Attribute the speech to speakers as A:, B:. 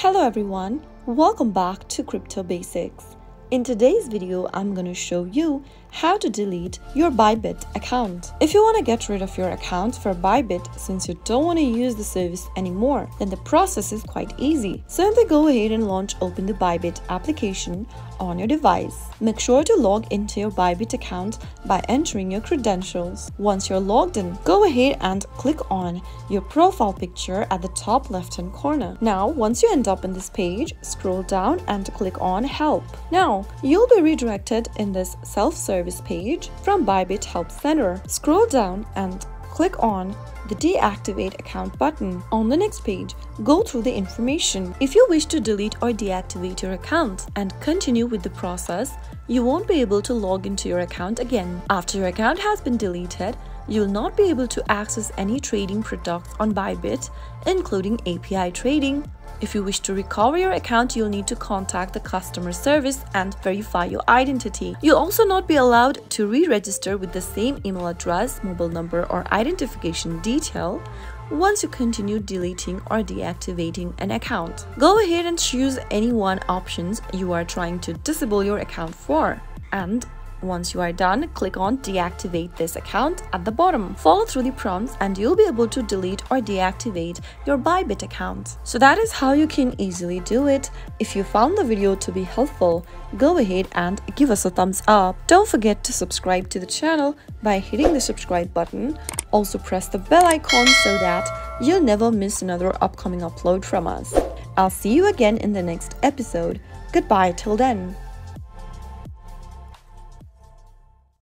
A: Hello everyone, welcome back to Crypto Basics. In today's video, I'm going to show you how to delete your Bybit account. If you want to get rid of your account for Bybit since you don't want to use the service anymore, then the process is quite easy. Simply go ahead and launch Open the Bybit application on your device. Make sure to log into your Bybit account by entering your credentials. Once you're logged in, go ahead and click on your profile picture at the top left hand corner. Now, once you end up in this page, scroll down and click on Help. Now, you'll be redirected in this self-service page from Bybit Help Center. Scroll down and click on the Deactivate Account button. On the next page, go through the information. If you wish to delete or deactivate your account and continue with the process, you won't be able to log into your account again. After your account has been deleted, you'll not be able to access any trading products on Bybit, including API trading, if you wish to recover your account, you'll need to contact the customer service and verify your identity. You'll also not be allowed to re-register with the same email address, mobile number, or identification detail once you continue deleting or deactivating an account. Go ahead and choose any one options you are trying to disable your account for and once you are done, click on deactivate this account at the bottom. Follow through the prompts and you'll be able to delete or deactivate your Bybit account. So that is how you can easily do it. If you found the video to be helpful, go ahead and give us a thumbs up. Don't forget to subscribe to the channel by hitting the subscribe button. Also press the bell icon so that you'll never miss another upcoming upload from us. I'll see you again in the next episode. Goodbye till then.